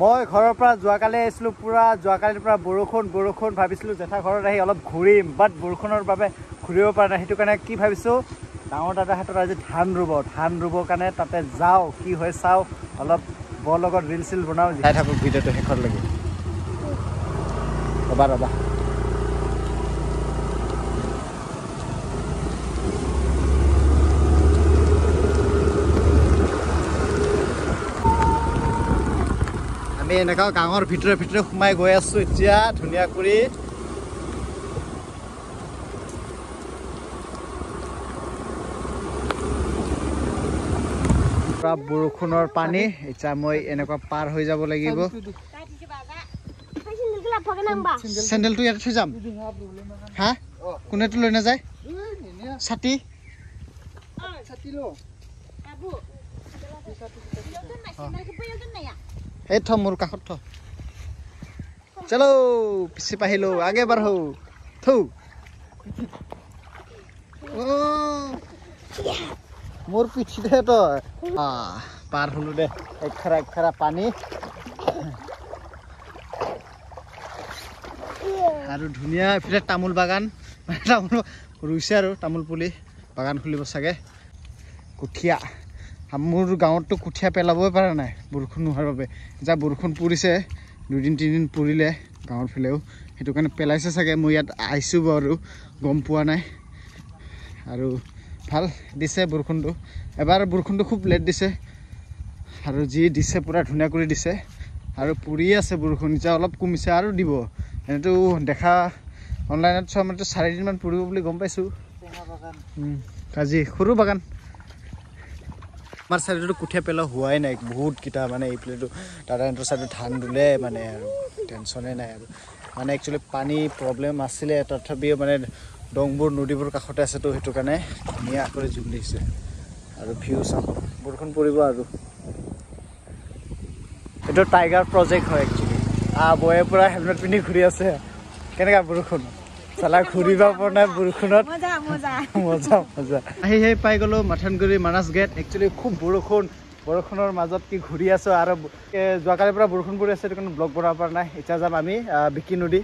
মই ঘৰৰ পৰা যোৱাকালি আহিছিলোঁ পূৰা যোৱাকালিৰ পৰা বৰষুণ বৰষুণ ভাবিছিলোঁ জেঠা ঘৰত আহি অলপ ঘূৰিম বাট বৰষুণৰ বাবে ঘূৰিব পৰা নাই। সেইটো কাৰণে কি ভাবিছোঁ ডাঙৰ দাদাৰ হাতত আজি ধান ৰুব ধান ৰুবৰ কাৰণে তাতে যাওঁ কি হয় চাওঁ অলপ বৰ লগত ৰিল চিল বনাওঁ। চাই থাকোঁ ভিডিঅ'টো শেষৰলৈকে ৰ'বা ৰ'বা। আমি এনেকুৱা গাঁৱৰ ভিতৰে ভিতৰে সোমাই গৈ আছোঁ এতিয়া ধুনীয়া কৰি। পুৰা বৰষুণৰ পানী এতিয়া মই এনেকুৱা পাৰ হৈ যাব লাগিব। চেণ্ডেলটো ইয়াতে থৈ যাম। হা? কোনেতো লৈ নাযায়? ছাতি? এই থ মোৰ কাষত থ। চলো পিছে পাহিলো আগে হৌ থৌ। মোৰ পিঠিতে তই। পাৰ হলো দে এখাৰা এখাৰা পানী। আৰু ধুনীয়া এইফালে তামোল বাগান। তামোল ৰুইছে আৰু তামোল পুলি বাগান খুলিব চাগে। কঠীয়া। মোৰ গাঁৱততো কঠীয়া পেলাবই পৰা নাই বৰষুণ নোহোৱাৰ বাবে। এতিয়া বৰষুণ পৰিছে দুদিন তিনিদিন পৰিলে গাঁৱৰ ফালেও। সেইটো কাৰণে পেলাইছে চাগে মই ইয়াত আহিছোঁ বাৰু গম পোৱা নাই। আৰু ভাল দিছে বৰষুণটো। এবাৰ বৰষুণটো খুব লেট দিছে। আৰু যি দিছে পূৰা ধুনীয়া কৰি দিছে। আৰু পৰি আছে বৰষুণ এতিয়া অলপ কমিছে আৰু দিব। এনেতো দেখা অনলাইনত চোৱা মতে চাৰিদিনমান পৰিব বুলি গম পাইছোঁ। কাজি সৰু বাগান। আমাৰ চাইডতো কঠীয়া পেলোৱা হোৱাই নাই বহুতকেইটা মানে এইফালেতো দাদাহঁতৰ চাইডত ধান ৰুলে মানে আৰু টেনশ্যনে নাই আৰু। মানে একচুৱেলি পানী প্ৰব্লেম আছিলে তথাপিও মানে দংবোৰ নদীবোৰ কাষতে আছেতো সেইটো কাৰণে ধুনীয়া কৰি জোল দিছে। আৰু ভিউ চাওঁ বৰষুণ পৰিব আৰু। এইটো টাইগাৰ প্ৰজেক্ট হয় একচুৱেলি আহ বয়ে পৰা হেলমেট পিন্ধি ঘূৰি আছে। কেনেকুৱা বৰষুণ? চালা ঘূৰিব পৰা নাই বৰষুণত। মজা মজা। আহি আহি পাই গ'লো মাথানগুৰি মানাছ গেট। একচুৱেলি খুব বৰষুণ। বৰষুণৰ মাজত কি ঘূৰি আছোঁ আৰু যোৱাকালিৰ পৰা বৰষুণ পৰি আছে সেইটো কাৰণে ব্লগ বনাব পৰা নাই। এতিয়া যাম আমি বিকি নদী।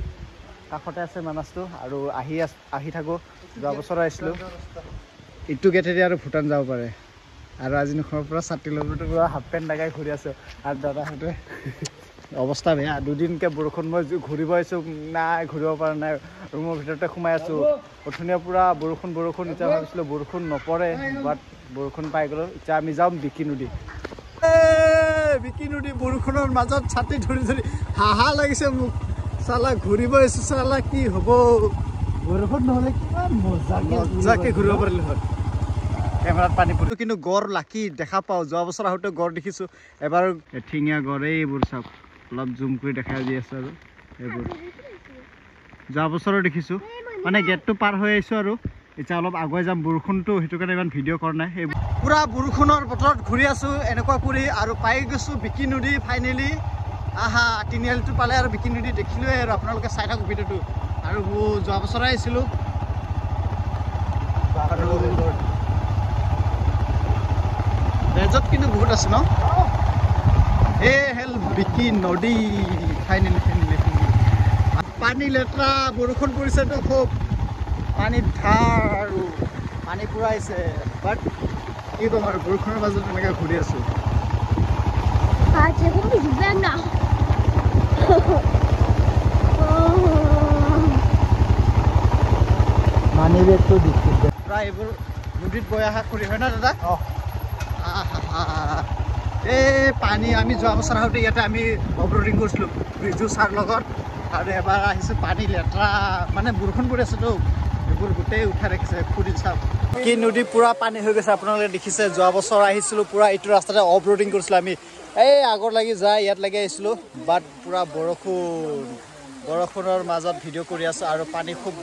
কাষতে আছে মানাছটো আৰু আহি আছ আহি থাকোঁ। যোৱা বছৰ আহিছিলোঁ। ইটো গেটেদি আৰু ভূটান যাব পাৰে। আৰু আজি ঘৰৰ পৰা ছাতি পেলাই পুৰা হাফ পেণ্ট লগাই ঘূৰি আছোঁ। আৰু দাদাহঁতে অৱস্থা বেয়া। দুদিনকৈ বৰষুণ মই ঘূৰিব আহিছোঁ নাই ঘূৰিব পৰা নাই ৰুমৰ ভিতৰতে সোমাই আছোঁ। অথনিয়ে পূৰা বৰষুণ বৰষুণ এতিয়া ভাবিছিলোঁ বৰষুণ নপৰে বাট বৰষুণ পাই গ'লোঁ। এতিয়া আমি যাম বিকি নদী। বিকি নদী বৰষুণৰ মাজত ছাতি ধৰি ধৰি হাহা লাগিছে মোক। চালা ঘূৰিব আহিছোঁ চালা কি হ'ব? বৰষুণ নহ'লে কিমান মজাকে ঘূৰিব পাৰিলোঁ হয় কেমেৰাত পানী পৰি কিন্তু গড় লাকি দেখা পাওঁ। যোৱা বছৰ আহোঁতে গড় দেখিছোঁ। এবাৰ এঠিঙীয়া গড় এইবোৰ চাওক। অলপ জুম কৰি দেখাই দি আছোঁ আৰু এইবোৰ। যোৱা বছৰো দেখিছোঁ। মানে গেটটো পাৰ হৈ আহিছোঁ আৰু। এতিয়া অলপ আগুৱাই যাম। বৰষুণটো সেইটো কাৰণে ইমান ভিডিঅ' কৰা নাই। সেইবোৰ পূৰা বৰষুণৰ বতৰত ঘূৰি আছোঁ এনেকুৱা কৰি আৰু পাই গৈছোঁ বিকি নদী ফাইনেলি আহা তিনিআলিটো পালে আৰু বিকি নদী দেখিলোৱে আৰু। আপোনালোকে চাই থাকক ভিডিঅ'টো। আৰু যোৱা বছৰে আহিছিলোঁ। ৰেজত কিন্তু বহুত আছে ন? হেল বিকি নদী ফাইনেলি ফাইনেলি পানী লেতেৰা বৰষুণ পৰিছেতো খুব। পানী ধাৰ আৰু পানী পুৰাইছে। বাট কি কম আৰু বৰষুণৰ মাজত এনেকৈ ঘূৰি আছো। প্ৰায় এইবোৰ নদীত বৈ আশা কৰি হয় না দাদা? অ। এই পানী আমি যোৱা বছৰ আহোঁতে ইয়াতে আমি অফৰোডিং কৰিছিলোঁ। ৰিজু ছাৰ লগত। আৰু এবাৰ আহিছোঁ পানী লেতেৰা মানে বৰষুণ পৰি আছেতো এইবোৰ গোটেই উঠাই ৰাখিছে ফুৰি চাওক কি নদী পূৰা পানী হৈ গৈছে। আপোনালোকে দেখিছে যোৱা বছৰ আহিছিলোঁ পূৰা এইটো ৰাস্তাতে অফ ৰোডিং কৰিছিলোঁ আমি। এই আগৰ লাগি যায় ইয়াত লাগি আহিছিলোঁ। বাট পূৰা বৰষুণ। বৰষুণৰ মাজত ভিডিঅ' কৰি আছোঁ আৰু পানী খুব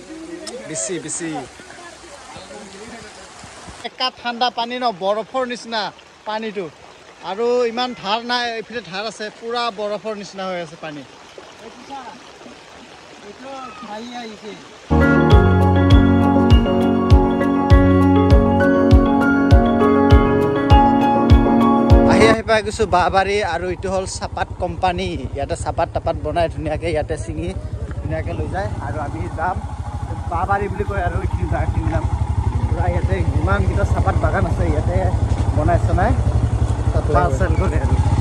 বেছি বেছি। একা ঠাণ্ডা পানী ন বৰফৰ নিচিনা পানীটো। আৰু ইমান ধাৰ নাই এইফালে ধাৰ আছে পূৰা বৰফৰ নিচিনা হৈ আছে পানী। আহি আহি পাই গৈছোঁ বাঁহবাৰী আৰু এইটো হ'ল চাপাত কোম্পানী। ইয়াতে চাপাত তাপাত বনাই ধুনীয়াকৈ ইয়াতে ছিঙি ধুনীয়াকৈ লৈ যায় আৰু আমি যাম। বাঁহবাৰী বুলি কয় আৰু এইখিনি নাম পূৰা ইয়াতে যিমানকেইটা চাপাত বাগান আছে ইয়াতে বনাই চনাই Satu parcel.